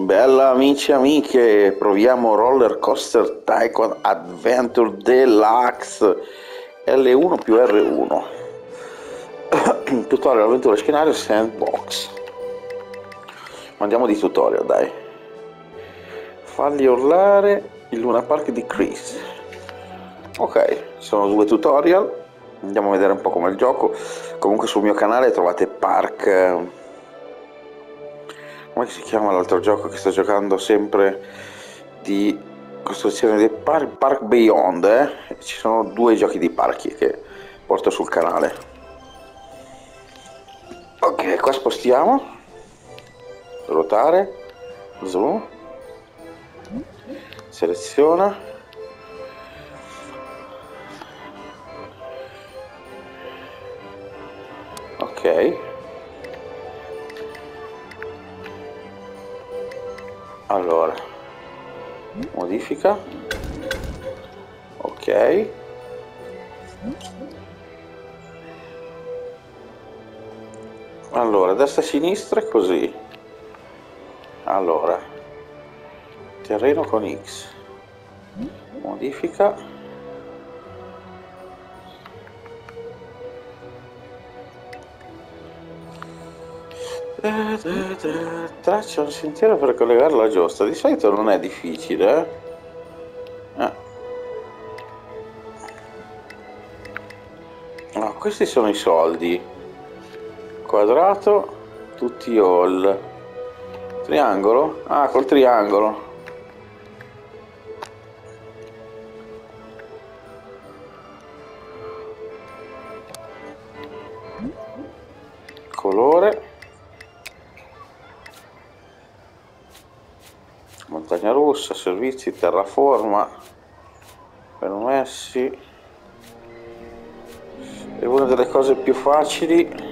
Bella amici e amiche, proviamo Roller Coaster Tycoon Adventure Deluxe L1 più R1 Tutorial avventura scenario sandbox. Andiamo di tutorial dai. Falli urlare il Luna Park di Chris. Ok, sono due tutorial. Andiamo a vedere un po' come il gioco. Comunque sul mio canale trovate Park come si chiama l'altro gioco che sto giocando sempre di costruzione dei parchi Park Beyond eh? ci sono due giochi di parchi che porto sul canale. Ok qua spostiamo. Ruotare. Zoom. Seleziona. Ok allora modifica. Ok. Allora destra sinistra così. Allora terreno con x. Modifica Traccia un sentiero per collegarlo alla giostra. Di solito non è difficile. Eh? Ah. Questi sono i soldi. Quadrato, tutti all. Triangolo? Ah, col triangolo. Servizi, terraforma, permessi. E una delle cose più facili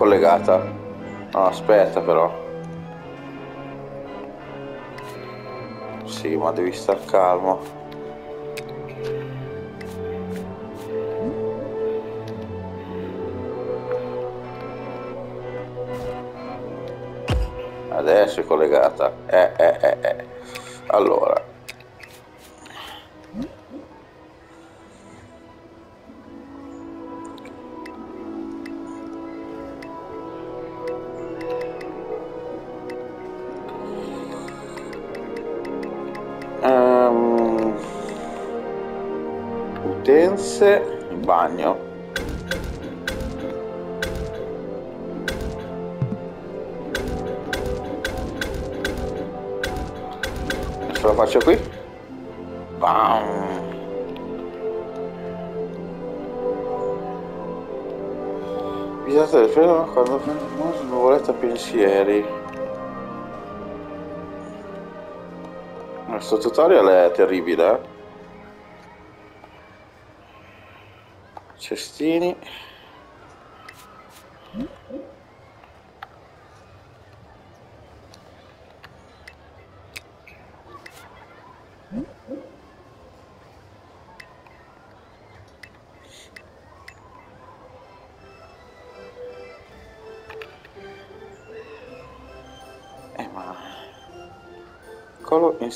collegata. No aspetta però. Sì ma devi star calmo adesso lo faccio qui Bam. visitate il fermo quando facciamo nuvoletta pensieri questo tutorial è terribile eh? cestini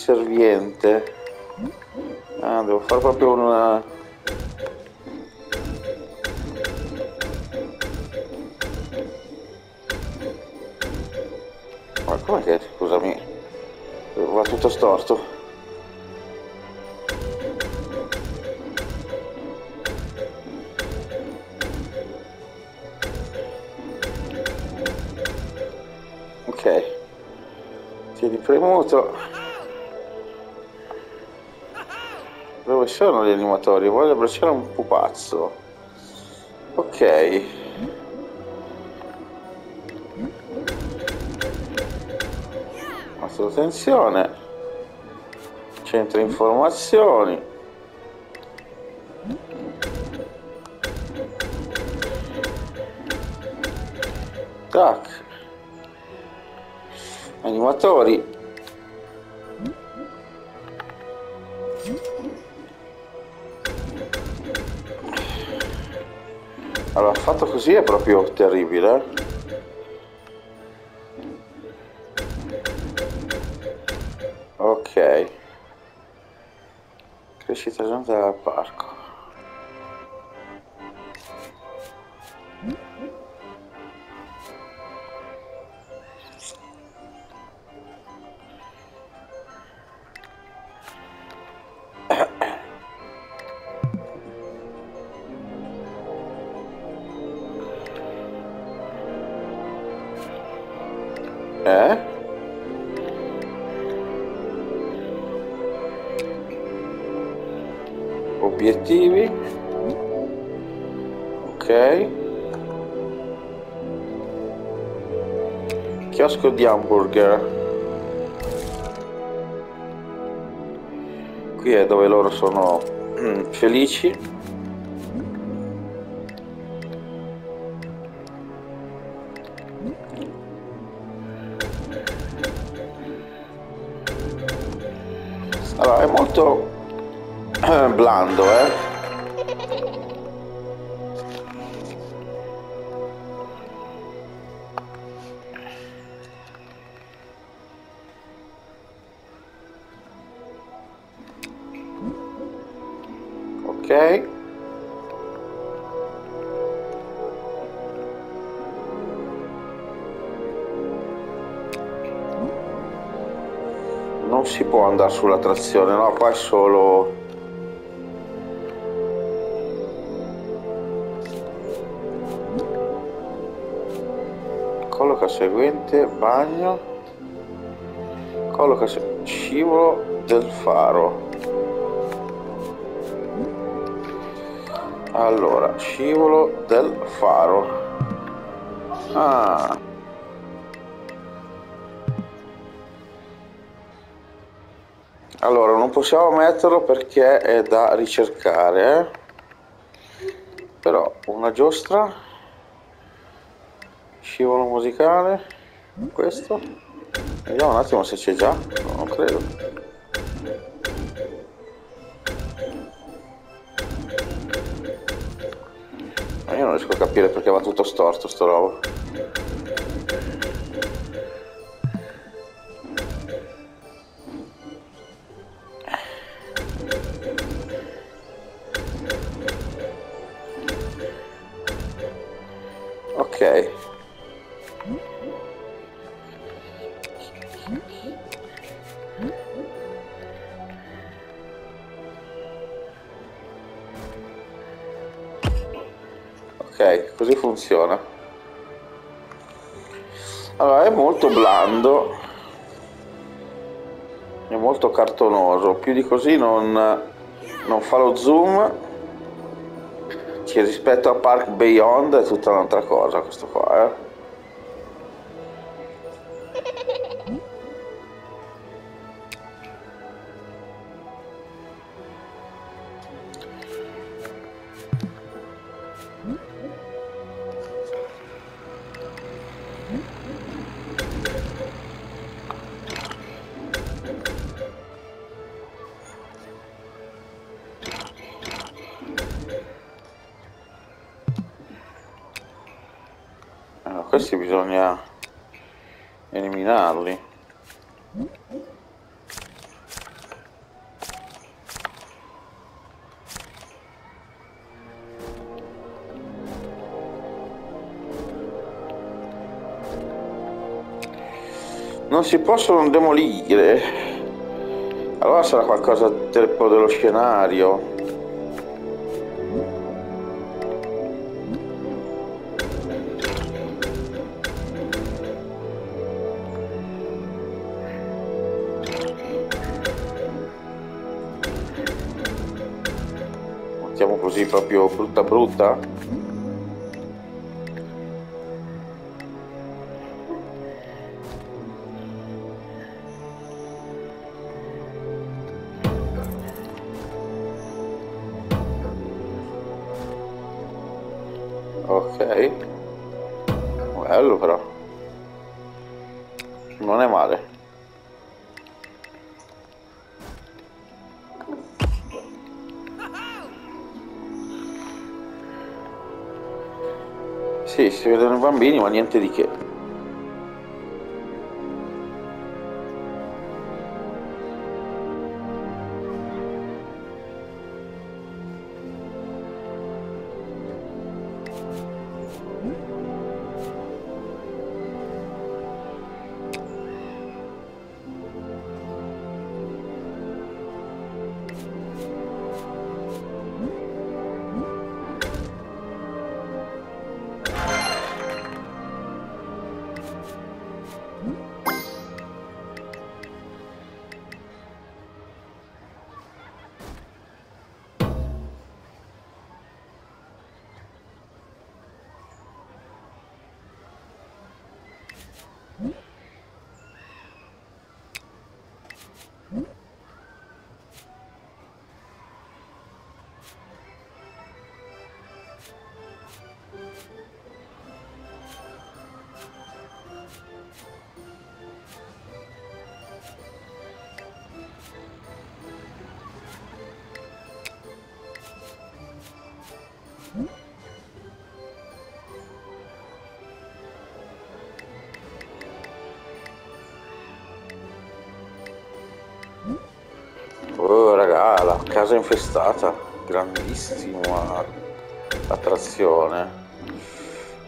colo inserviente ah devo fare proprio una Ma com'è che, scusami, va tutto storto? Ok, tieni premuto. Dove sono gli animatori? Voglio abbracciare un pupazzo. Ok. tensione Centro informazioni. Tac. Animatori. Allora, fatto così è proprio terribile. Ok. Crescita giunta dal parco. Chiosco di hamburger. Qui è dove loro sono mm, felici. Allora, è molto eh, blando, eh. Non si può andare sulla trazione, no, qua è solo... Colloca seguente, bagno. Colloca scivolo del faro. Allora, scivolo del faro. Ah. Possiamo metterlo perché è da ricercare, eh. Però una giostra, scivolo musicale, questo. Vediamo un attimo se c'è già, no, non credo. Ma io non riesco a capire perché va tutto storto sto robo. Cartonoso, più di così non, non fa lo zoom. Che rispetto a Park Beyond è tutta un'altra cosa questo qua, eh. Questi bisogna eliminarli. Non si possono demolire. Allora sarà qualcosa del, dello scenario. Proprio brutta brutta. Bambini, ma niente di che. Casa infestata, grandissima attrazione.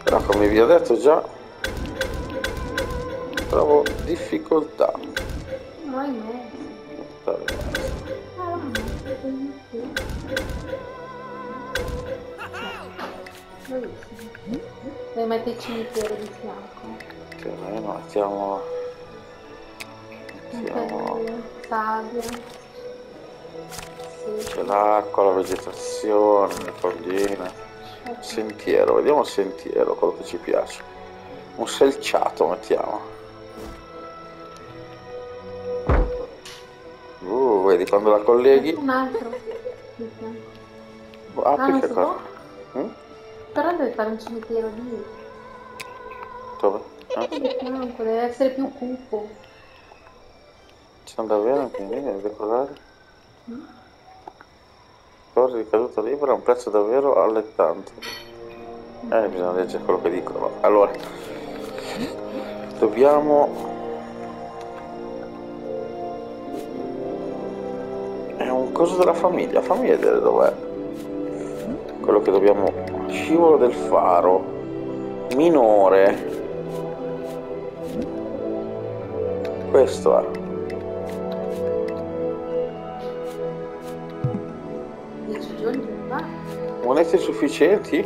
Però come vi ho detto già, trovo difficoltà. No, no. Devi mettere il cimitero di fianco. Che almeno mettiamo... mettiamo... Sabbia. C'è l'acqua, la vegetazione, le colline. Sentiero, vediamo il sentiero, quello che ci piace. Un selciato mettiamo. Uh, vedi quando la colleghi. Un altro. Ah, Apri non che cosa? Mm? Però deve fare un cimitero lì. Dove? Eh? Fianco, deve essere più cupo. C'è davvero quindi devi decorare? Mm? Torre di caduta libera a un prezzo davvero allettante. Eh, bisogna leggere quello che dicono. Allora, dobbiamo... È un coso della famiglia, famiglia vedere dov'è. Quello che dobbiamo... Scivolo del faro. Minore. Questo è. Monete sufficienti?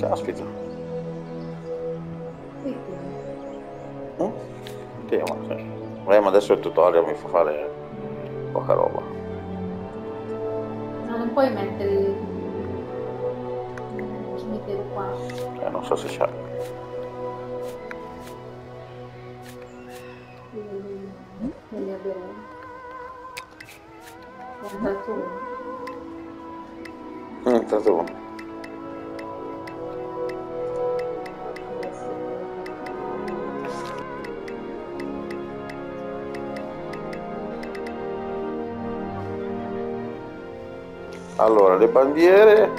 Caspita. Sì, Mm? Sì, ma sì. Eh, ma adesso il tutorial mi fa fare poca roba. No, non puoi mettere il cimitero qua. Eh, non so se c'è. Negli aderenti. È entrato uno. Intanto uno. Allora, le bandiere,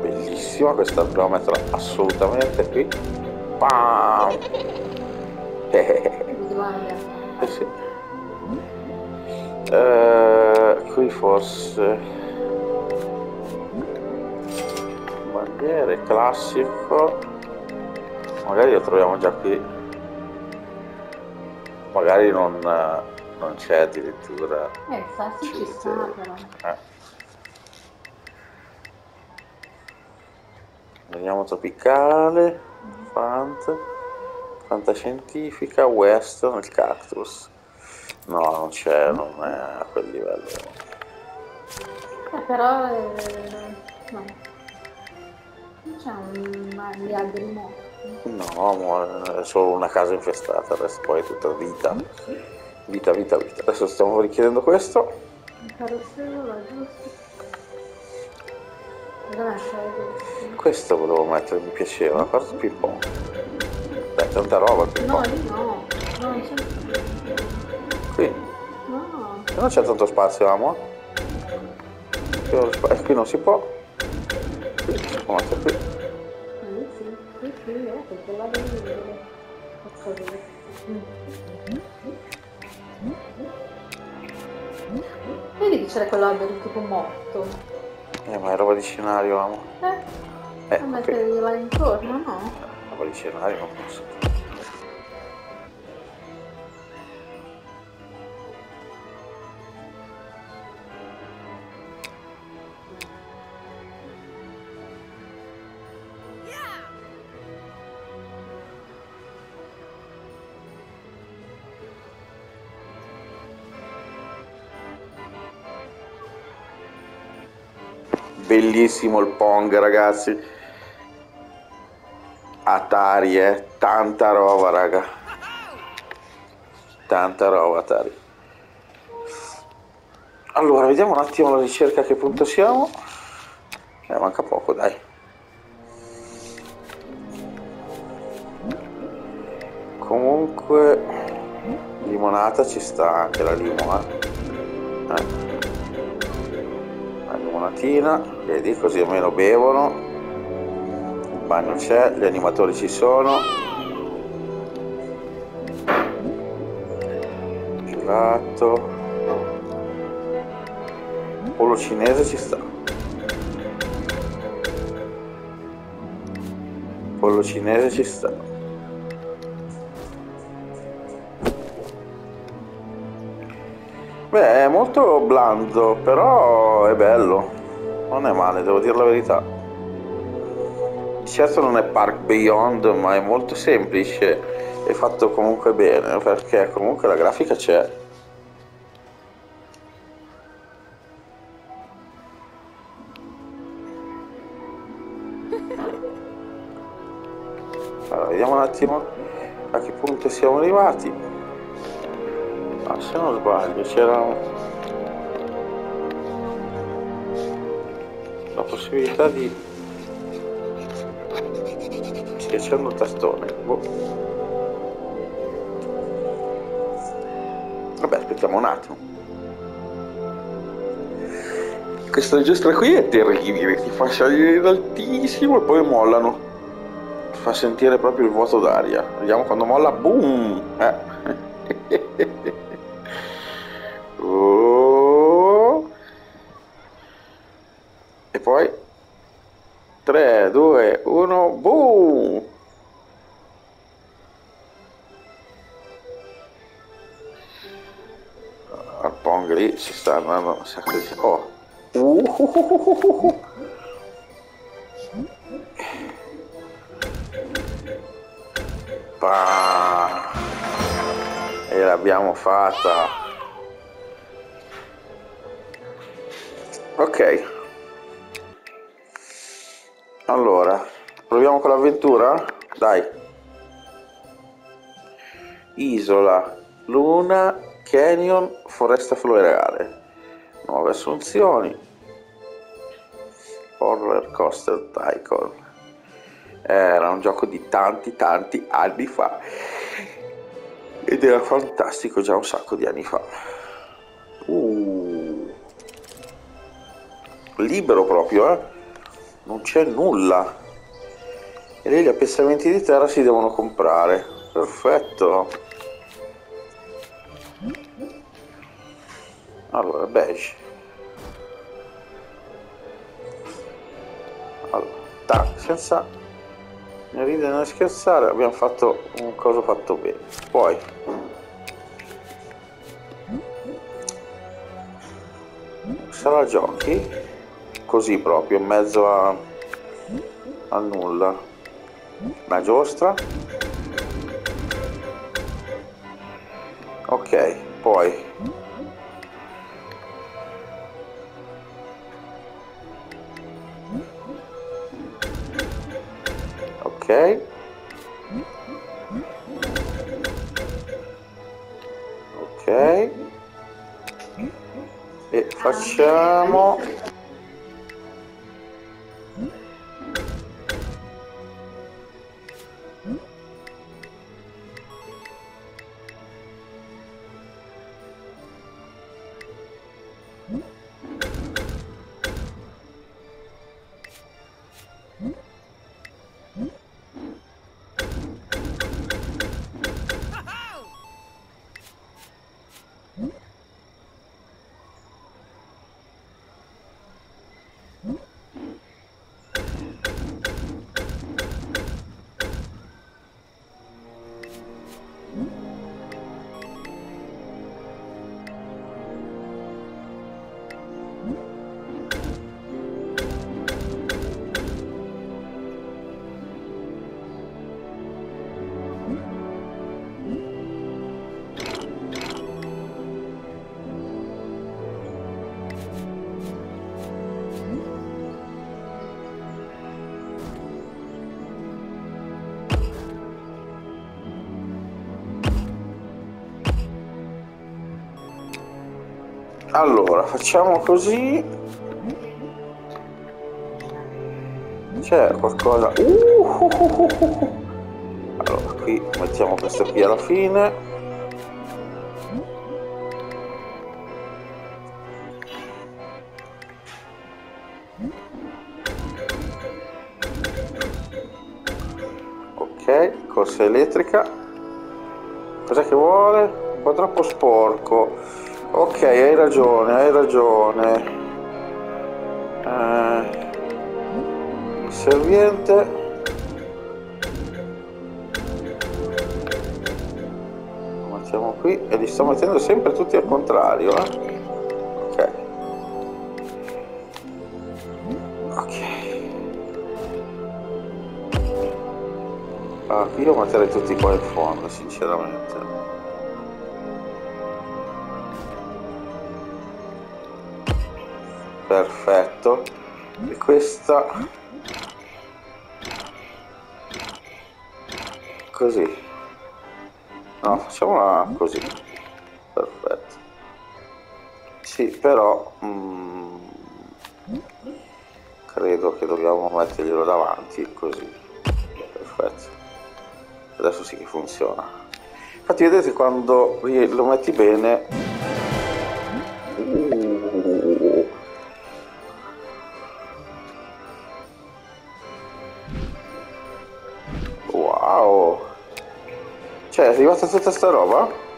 bellissima, questa dobbiamo metterla assolutamente qui. Pam! Eh sì. Eh, qui forse bandiere classico magari lo troviamo già qui magari non, eh, non c'è addirittura Eh, sasso ci sta però. eh. vediamo tropicale fant fantascientifica western il cactus no non c'è non è a quel livello Eh, però... eh, no. C'è un... gli alberi morti. no è solo una casa infestata adesso poi è tutta vita vita vita vita adesso stiamo richiedendo questo Il carrossello là giusto. Questo? Volevo mettere, mi piaceva, a parte ping pong. Dai, tanta roba ping No, pong. no. No, non c'è. Qui, No. non c'è tanto spazio, amo. Qui non, eh, qui non si può. Qui si può mettere qui. Eh, sì, sì, Faccio vedere. Mm. Vedi che c'era quell'albero tipo morto? Eh, ma è roba di scenario, amo. Eh, Eh, a ok. mettergli là intorno, no? Roba di scenario non posso. Bellissimo il Pong, ragazzi. Atari, eh. Tanta roba, raga. Tanta roba, Atari. Allora, vediamo un attimo la ricerca a che punto siamo. Eh, manca poco, dai. Comunque, limonata ci sta anche la limo, eh. Limonatina, vedi, così almeno bevono. Il bagno c'è, gli animatori ci sono. Gelato. Pollo cinese ci sta. Pollo cinese ci sta. Beh, è molto blando, però è bello. Non è male, devo dire la verità. Di certo non è Park Beyond, ma è molto semplice e fatto comunque bene, perché comunque la grafica c'è. Allora, vediamo un attimo a che punto siamo arrivati. Ah, se non sbaglio, c'era possibilità di schiacciando il tastone. Boh. Vabbè, aspettiamo un attimo. Questa giostra qui è terribile, ti fa salire altissimo e poi mollano. Fa sentire proprio il vuoto d'aria. Vediamo quando molla, boom! Eh. Lì ci sta andando un sacco di... Oh! Uh. Pa. E l'abbiamo fatta! Ok. Allora, proviamo con l'avventura? Dai. Isola, Luna, Canyon, Foresta Floreale. Nuove assunzioni. Roller Coaster Tycoon. Era un gioco di tanti tanti anni fa. Ed era fantastico già un sacco di anni fa. Uh. Libero proprio, eh? Non c'è nulla. E lì gli appezzamenti di terra si devono comprare. Perfetto. Allora, beige. Tac, senza né ridere né scherzare, abbiamo fatto un coso fatto bene. Poi. Sala giochi così proprio in mezzo a, a nulla. Una giostra ok poi ok. E facciamo Allora, facciamo così. C'è qualcosa... Uh, uh, uh, uh, allora, qui mettiamo questo qui alla fine. Ok, corsa elettrica. Cos'è che vuole? Un po' troppo sporco. Ok, hai ragione, hai ragione. Eh, serviente. Lo mettiamo qui e li sto mettendo sempre tutti al contrario. Eh? Ok. Ok. Ah, io metterei tutti qua in fondo, sinceramente. Questa. Così. No facciamola così. Perfetto. Sì però mm, credo che dobbiamo metterglielo davanti così. Perfetto. Adesso sì che funziona. Infatti vedete quando lo metti bene Cioè, è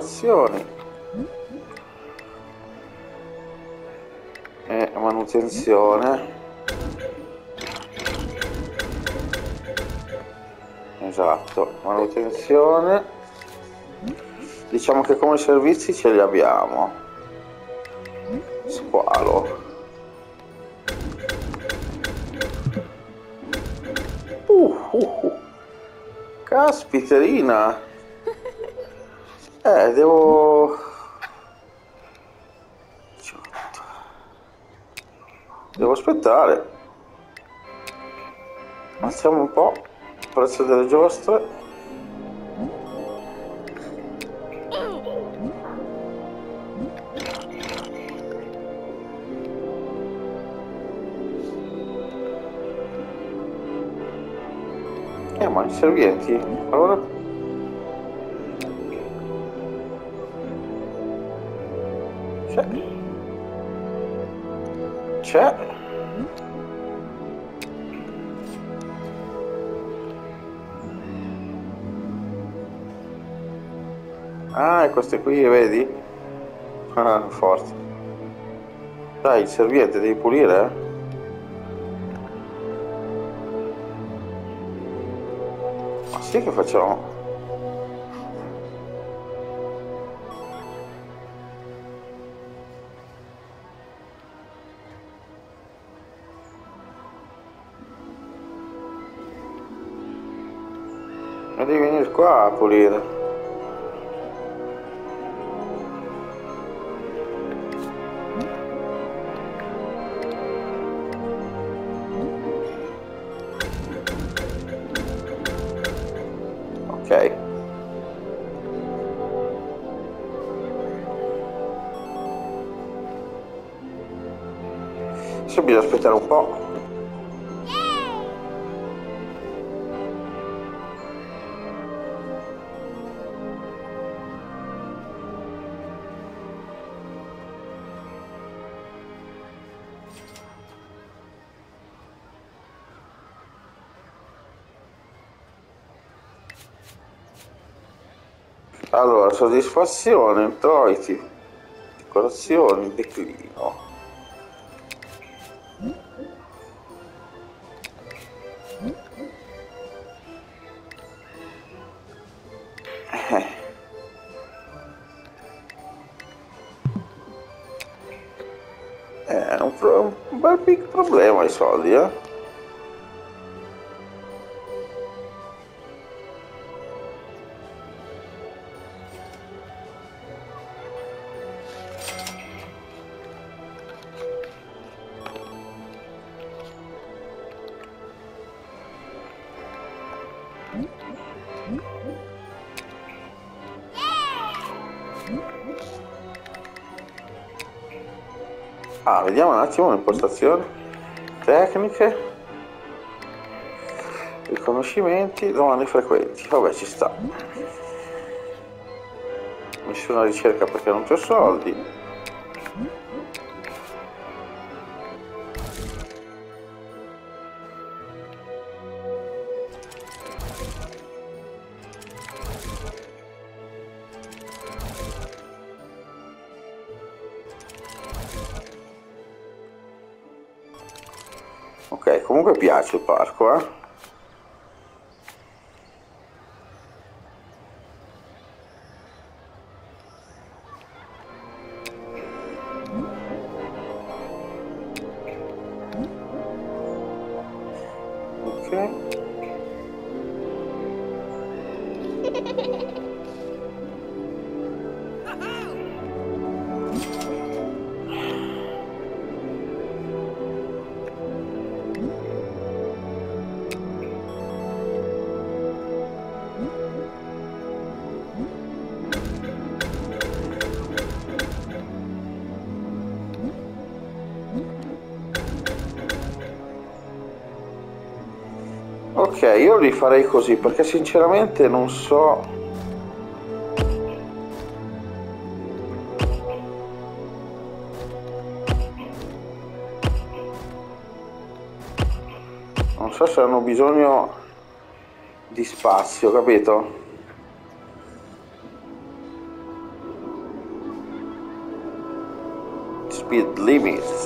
centro informazioni. E manutenzione. Esatto manutenzione. Diciamo che come servizi ce li abbiamo. Squalo. Uh, uh, uh. caspiterina eh, devo... Devo aspettare. Alziamo un po' il prezzo delle giostre. Eh, ma i servienti? Allora C'è. C'è. Ah, queste qui, vedi? Ah, forte. Dai, il serviente devi pulire, eh? Ma sì che facciamo? Devi soddisfazione, introiti, decorazioni, declino. Eh. È un, pro- un bel big problema i soldi, eh? Attimo impostazioni. Tecniche. Riconoscimenti, domande frequenti. Vabbè, ci sta. Nessuna ricerca perché non c'ho soldi. Comunque piace Ok, io li farei così perché sinceramente non so. Non so se hanno bisogno di spazio, capito? Speed limits.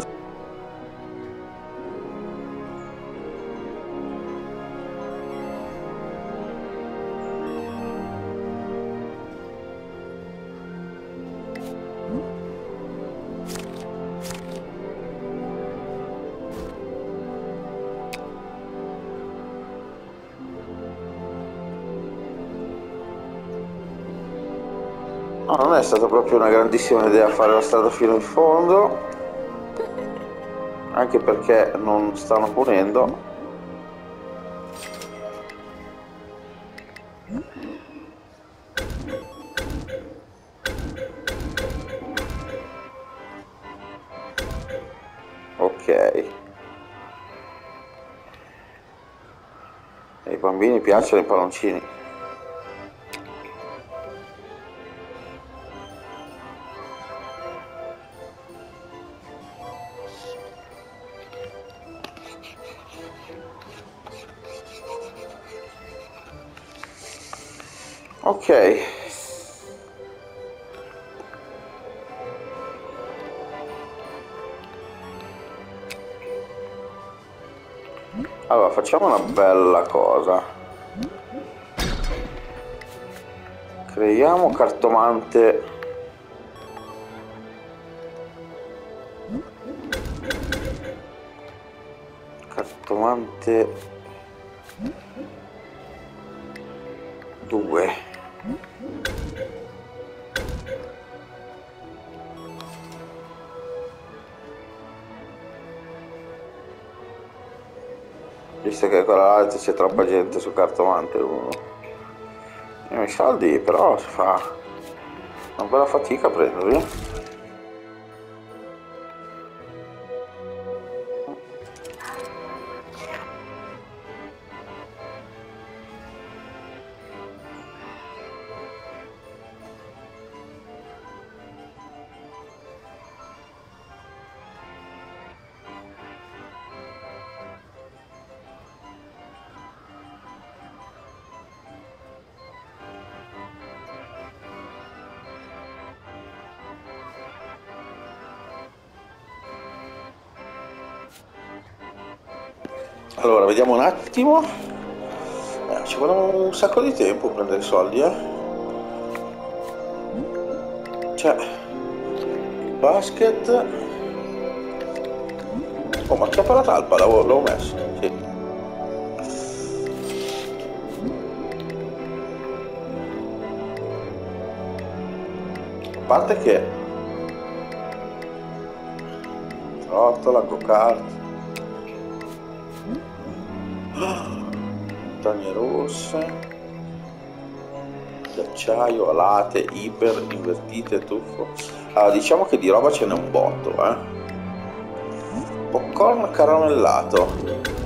Stata proprio una grandissima idea fare la strada fino in fondo, anche perché non stanno punendo. Ok. Ai bambini piacciono i palloncini. Ok. Allora, facciamo una bella cosa. Creiamo cartomante. Cartomante troppa gente su cartomante uno. I soldi però si fa una bella fatica a prenderli. Vediamo un attimo. Eh, ci vuole un sacco di tempo a prendere i soldi, eh. Cioè, il basket. Oh, ma per la talpa, l'avevo messo. Sì. A parte che trottola, go-kart montagne rosse ghiacciaio, alate, iper, invertite, tuffo. Allora diciamo che di roba ce n'è un botto eh. Popcorn caramellato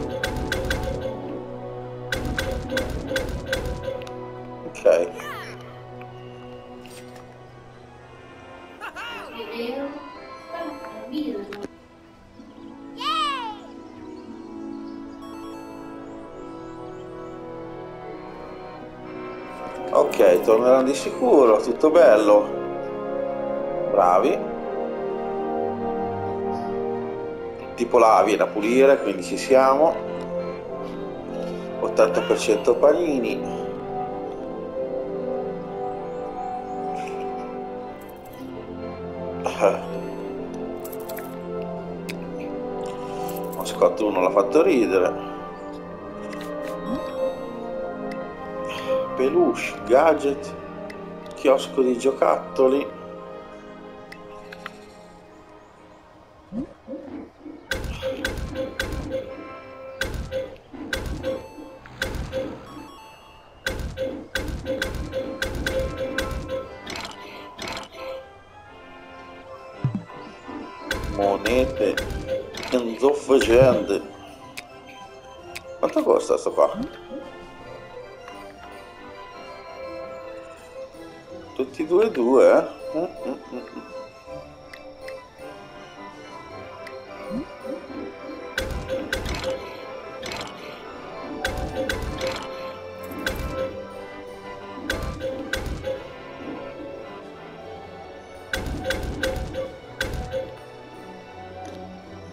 sicuro, tutto bello. Bravi. Tipo là viene a pulire, quindi ci siamo. 80% panini. Mascotto 1 l'ha fatto ridere. peluche, gadget, chiosco di giocattoli. Monete, enzofagende. Quanto costa sto qua? Tutti due e due, eh?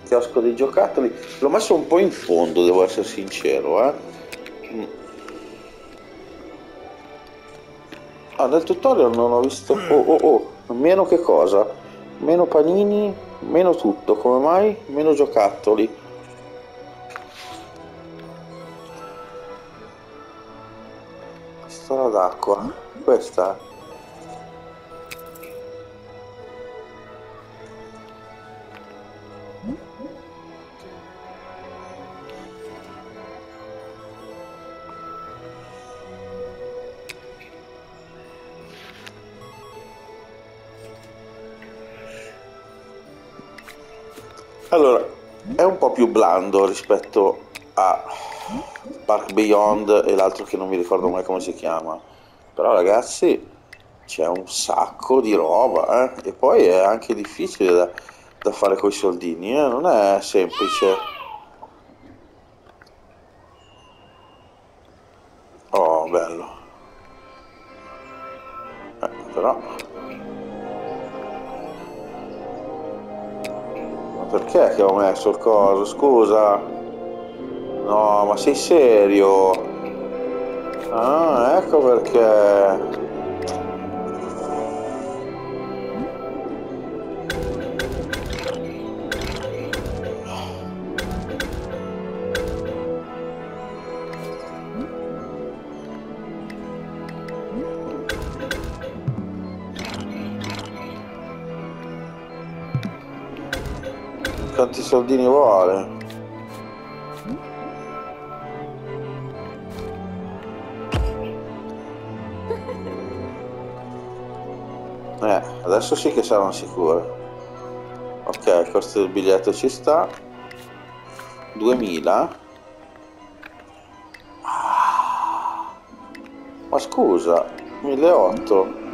Chiosco dei giocattoli, l'ho messo un po' in fondo, devo essere sincero, eh? Ah, nel tutorial non ho visto... Oh, oh, oh, meno che cosa? Meno panini, meno tutto. Come mai? Meno giocattoli. Pistola d'acqua. Questa? Blando rispetto a Park Beyond e l'altro che non mi ricordo mai come si chiama. Però ragazzi, c'è un sacco di roba, eh? E poi è anche difficile da, da fare coi soldini, eh? Non è semplice. Che ho messo il coso? Scusa. No, ma sei serio? Ah, ecco perché. Quanti soldini vuole. Eh adesso sì che saranno sicure ok questo del biglietto ci sta. 2000 ma scusa 1800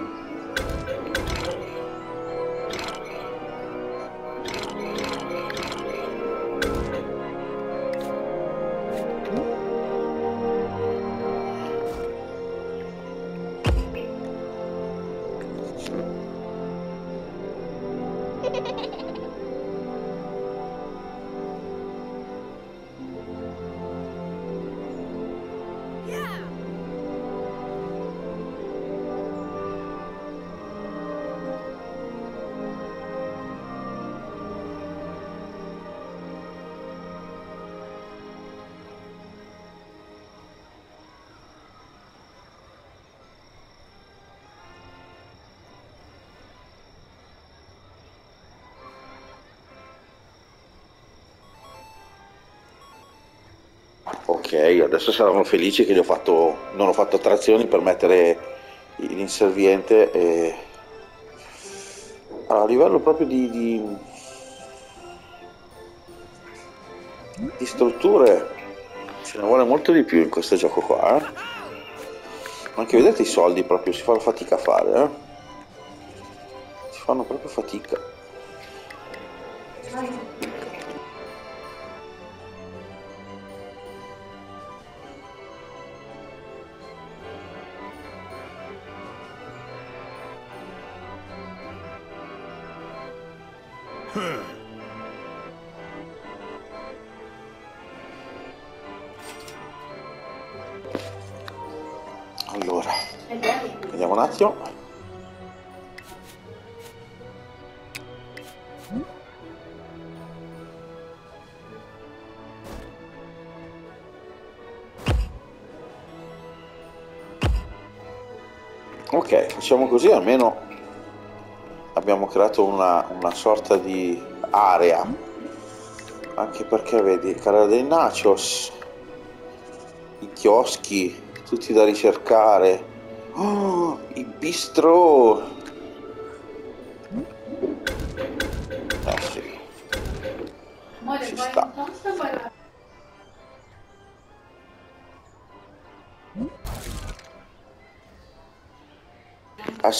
adesso saranno felici che ho fatto, non ho fatto attrazioni per mettere l'inserviente e... a livello proprio di, di, di strutture ce ne vuole molto di più in questo gioco qua eh? anche vedete i soldi proprio si fanno fatica a fare eh? si fanno proprio fatica facciamo così almeno abbiamo creato una, una sorta di area. Anche perché vedi cara dei nachos i chioschi tutti da ricercare. Oh, i bistro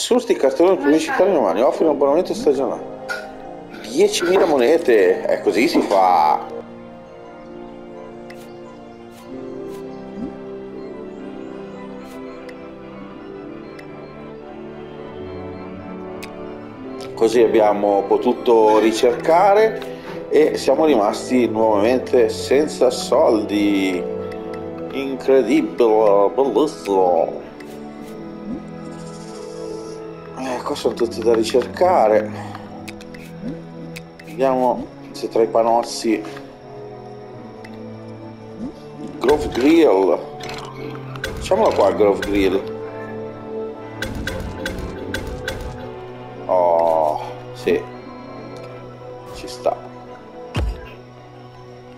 assurdi cartoni pubblicitari romani offri un abbonamento stagionale. 10.000 monete e così si fa. Così abbiamo potuto ricercare e siamo rimasti nuovamente senza soldi. Incredibile bellissimo sono tutti da ricercare. Vediamo se tra i panozzi Grove Grill. Facciamola qua Grove Grill. Oh sì. Ci sta.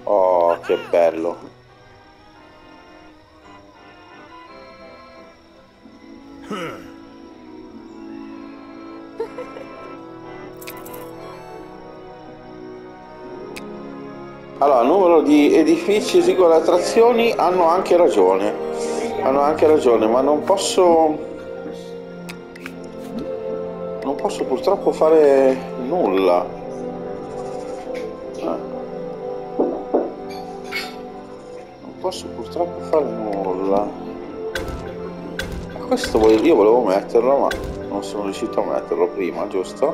Oh che bello numero di edifici esiguo attrazioni hanno anche ragione. Hanno anche ragione, ma non posso. Non posso purtroppo fare nulla. Eh. Non posso purtroppo fare nulla. Questo io volevo metterlo, ma non sono riuscito a metterlo prima, giusto?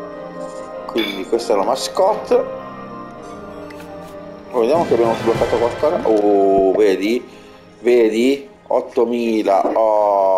Quindi questa è la mascotte. Vediamo che abbiamo sbloccato qualcosa. Oh, vedi? Vedi? 8000. Oh.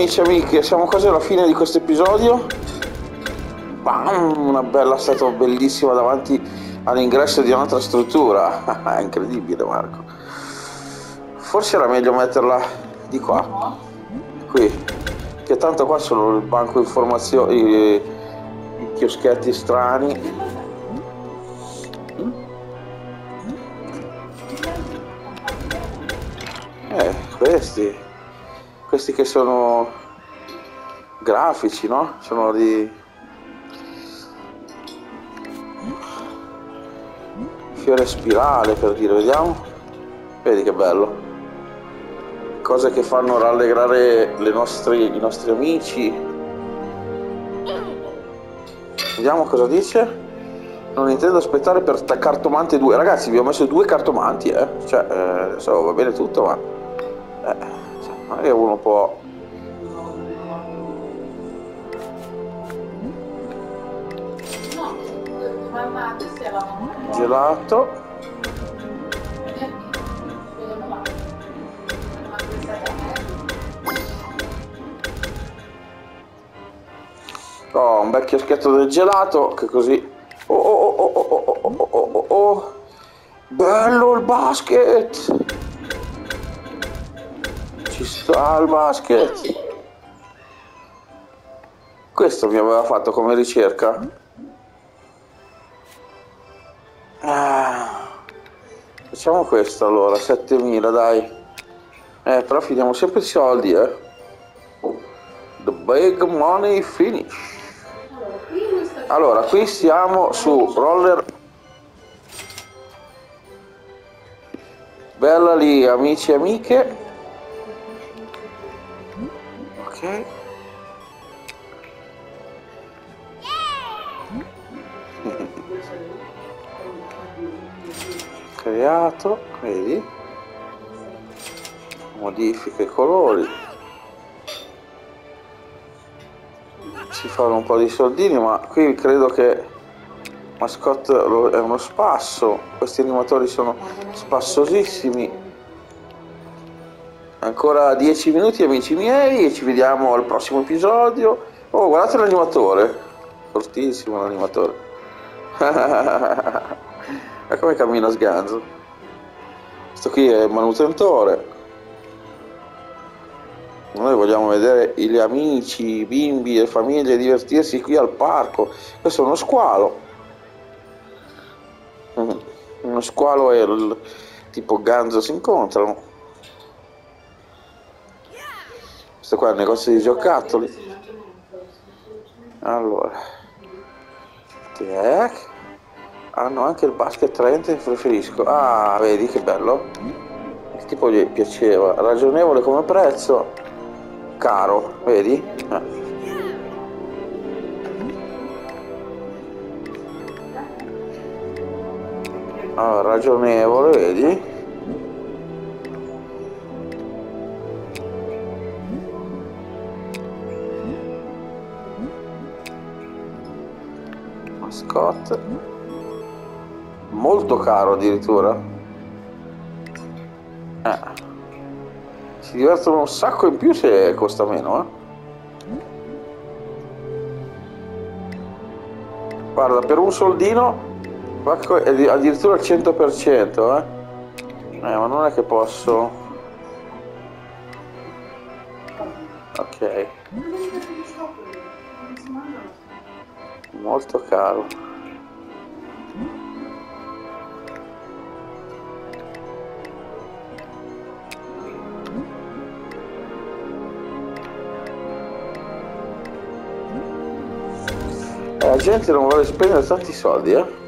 Amici e amiche, siamo quasi alla fine di questo episodio. Bam, una bella statua bellissima davanti all'ingresso di un'altra struttura. Incredibile, Marco. Forse era meglio metterla di qua. Qui. Che tanto qua sono il banco informazioni, i, i chioschetti strani. Eh, questi, questi che sono grafici, no? Sono di fiore spirale per dire, vediamo. Vedi che bello. Cose che fanno rallegrare nostre, i nostri amici. Vediamo cosa dice. Non intendo aspettare per cartomante 2. Ragazzi, vi ho messo due cartomanti, eh. Cioè, eh, adesso va bene tutto, ma eh, magari uno può gelato. Oh, un bel chioschetto del gelato che così. Oh oh oh oh oh oh oh oh oh. Bello il basket sta il basket questo mi aveva fatto come ricerca. Ah, facciamo questo allora 7000 dai. Eh però finiamo sempre i soldi eh. The big money finish. Allora qui siamo su roller. Bella lì amici e amiche ok creato vedi? Modifica i colori. Si fanno un po' di soldini ma qui credo che mascotte è uno spasso. Questi animatori sono spassosissimi ancora 10 minuti amici miei e ci vediamo al prossimo episodio. Oh guardate l'animatore. Fortissimo l'animatore. E come cammina sganzo? Questo qui è il manutentore. Noi vogliamo vedere gli amici, i bimbi e famiglie divertirsi qui al parco. Questo è uno squalo. Uno squalo e il tipo ganzo si incontrano questo qua è il negozio di giocattoli. Allora. Tac hanno anche il basket 30 preferisco. Ah vedi che bello. Il tipo gli piaceva. Ragionevole come prezzo. Caro vedi? Eh. allora, ragionevole vedi mascotte molto caro addirittura eh. si divertono un sacco in più se costa meno eh. guarda per un soldino è addirittura al 100% eh. eh ma non è che posso ok molto caro gente non vuole spendere tanti soldi eh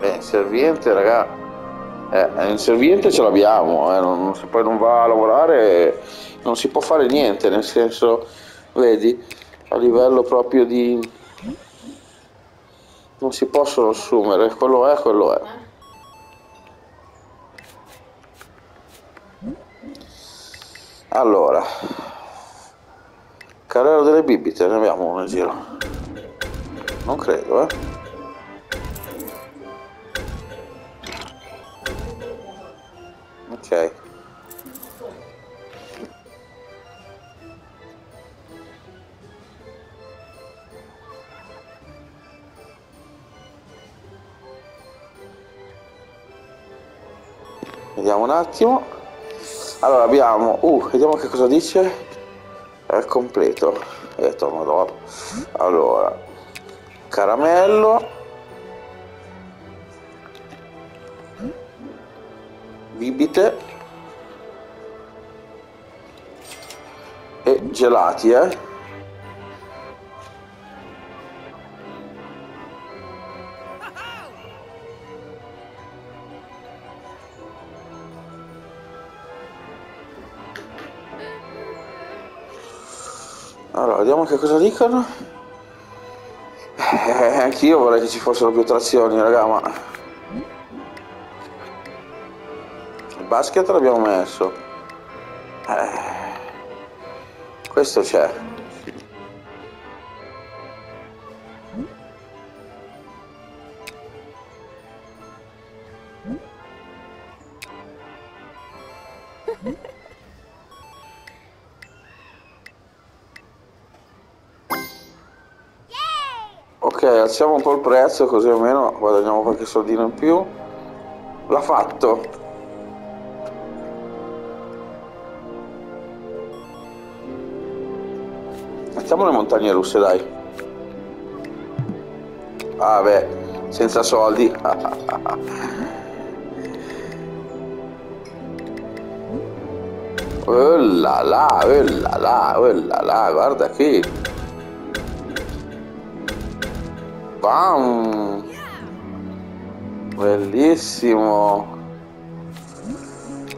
Beh, serviente, raga. Eh, il serviente ce l'abbiamo, eh, non, se poi non va a lavorare non si può fare niente, nel senso, vedi, livello proprio di... non si possono assumere, quello è, quello è. allora carrello delle bibite ne abbiamo uno in giro. Non credo eh. Ok un attimo. Allora abbiamo uh vediamo che cosa dice. È completo. E torno dopo allora caramello. Bibite. E gelati eh vediamo che cosa dicono. Eh, anch'io vorrei che ci fossero più trazioni, raga, ma... Il basket l'abbiamo messo. Eh, questo c'è. Ok, alziamo un po' il prezzo così almeno guadagniamo qualche soldino in più. L'ha fatto. Mettiamo le montagne russe, dai. Ah beh, senza soldi. Oh là là, oh là là, oh là là, guarda qui. Bam! Bellissimo!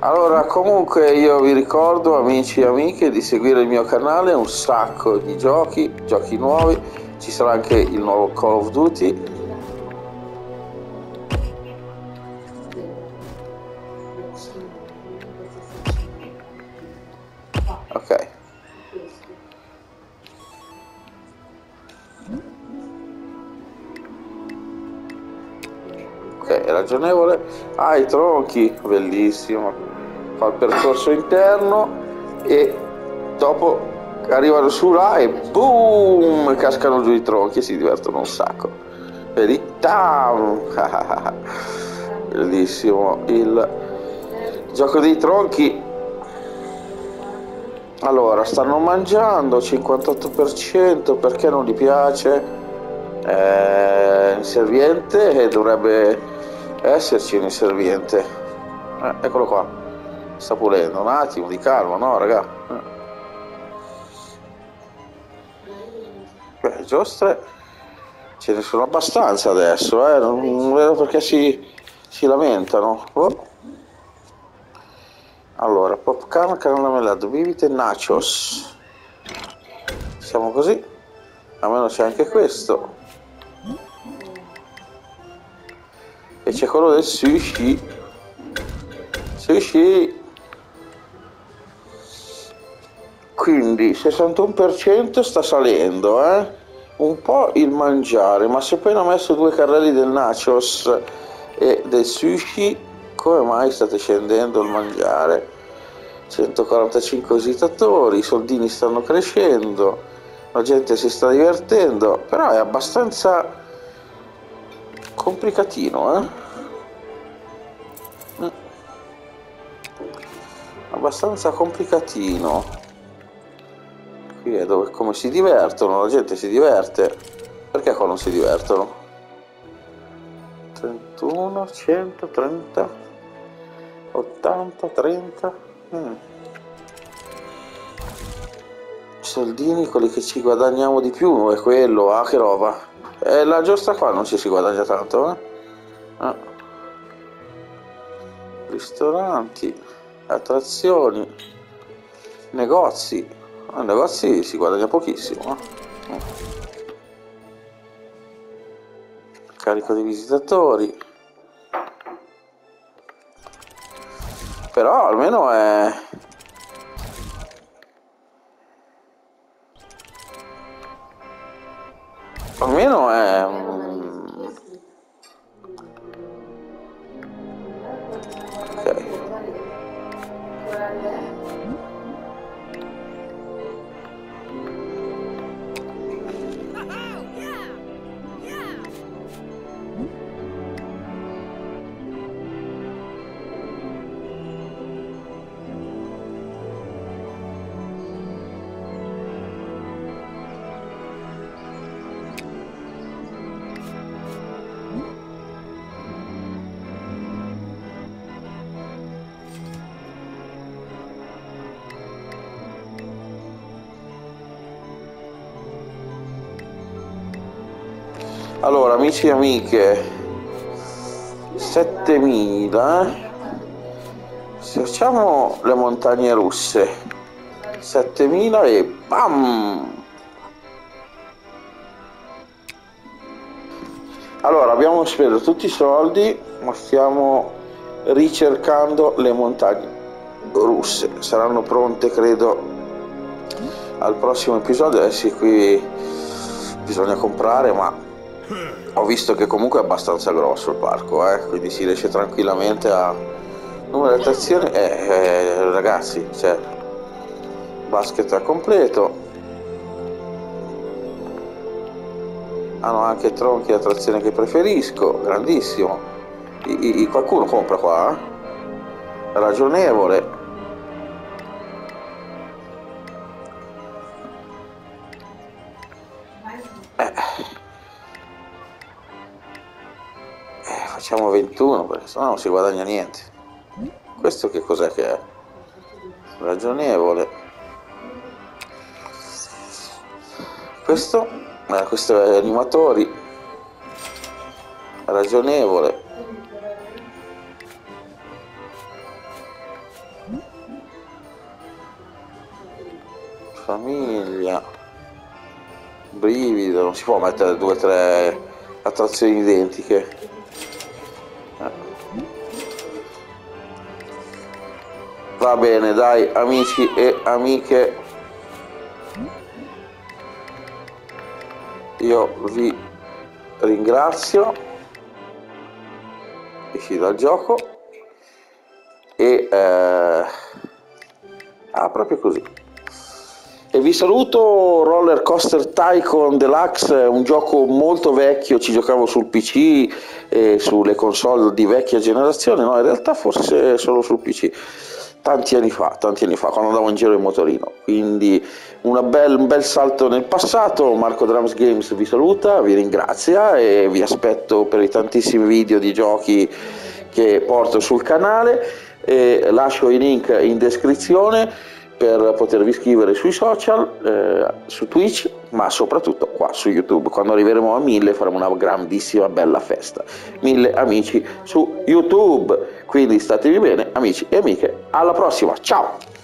Allora, comunque io vi ricordo, amici e amiche, di seguire il mio canale, un sacco di giochi, giochi nuovi, ci sarà anche il nuovo Call of Duty. Tronchi, bellissimo. Fa il percorso interno e dopo arrivano su là e boom, cascano giù i tronchi e si divertono un sacco. Vedi? Tam! Bellissimo il gioco dei tronchi. Allora, stanno mangiando 58%, perché non gli piace? Eh, inserviente e dovrebbe esserci un inserviente. Eh, eccolo qua. Sta pulendo. Un attimo di calma, no, raga? Eh. Beh, giostre ce ne sono abbastanza adesso, eh? non, non vedo perché si, si lamentano. Oh. Allora, popcorn, caramellato, bibite, nachos. Siamo così. Almeno c'è anche questo. E c'è quello del sushi. Sushi. Quindi 61% sta salendo, eh? Un po' il mangiare, ma se poi hanno messo due carrelli del nachos e del sushi, come mai state scendendo il mangiare? 145 visitatori, i soldini stanno crescendo, la gente si sta divertendo, però è abbastanza complicatino, eh? Mm. Abbastanza complicatino. Qui è dove come si divertono, la gente si diverte. Perché qua non si divertono? 31, 130, 80, 30. Mm. Soldini, quelli che ci guadagniamo di più è quello, ah che roba. E la giostra qua non ci si guadagna tanto, eh? Ah. Ristoranti, attrazioni, negozi. A negozi si guadagna pochissimo, eh? Mm. Carico di visitatori. Però almeno è almeno è Allora, amici e amiche, 7000. Se facciamo le montagne russe, 7000 e bam! Allora, abbiamo speso tutti i soldi, ma stiamo ricercando le montagne russe. Saranno pronte, credo, al prossimo episodio. Adesso qui bisogna comprare, ma ho visto che comunque è abbastanza grosso il parco, eh? quindi si riesce tranquillamente a... Numero di attrazioni, eh, eh, ragazzi, cioè, basket al completo. Hanno anche tronchi di attrazione che preferisco, grandissimo. I, i, qualcuno compra qua? Eh? Ragionevole. 21 perché sennò non si guadagna niente. Questo che cos'è che è? ragionevole. Questo eh, questo è animatori. Ragionevole. Famiglia. Brivido non si può mettere due o tre attrazioni identiche Va bene, dai, amici e amiche. Io vi ringrazio. Esci dal gioco. E... Eh, ah, proprio così. E vi saluto Roller Coaster Tycoon Deluxe, un gioco molto vecchio, ci giocavo sul PC e sulle console di vecchia generazione, no in realtà forse solo sul PC tanti anni fa, tanti anni fa, quando andavo in giro in motorino. Quindi bel, un bel salto nel passato. Marco Drums Games vi saluta, vi ringrazia e vi aspetto per i tantissimi video di giochi che porto sul canale. E lascio i link in descrizione per potervi iscrivere sui social, eh, su Twitch, ma soprattutto qua su YouTube. Quando arriveremo a mille faremo una grandissima bella festa. Mille amici su YouTube. Quindi statevi bene, amici e amiche. Alla prossima, ciao!